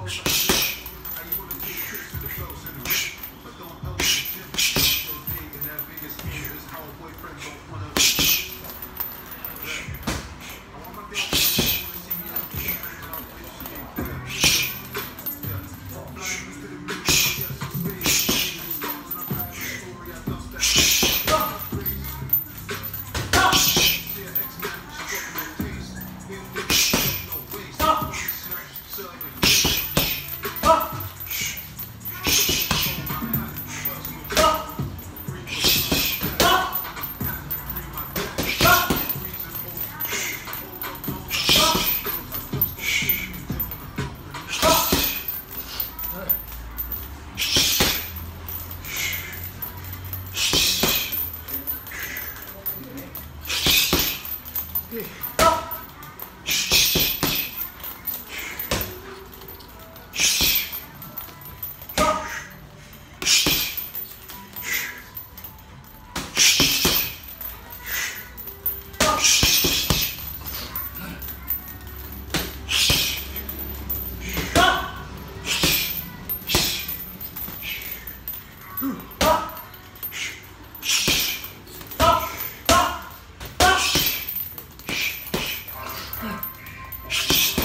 But don't help me, Jim. So big and that biggest game is how boyfriend don't wanna. 对走 Yes.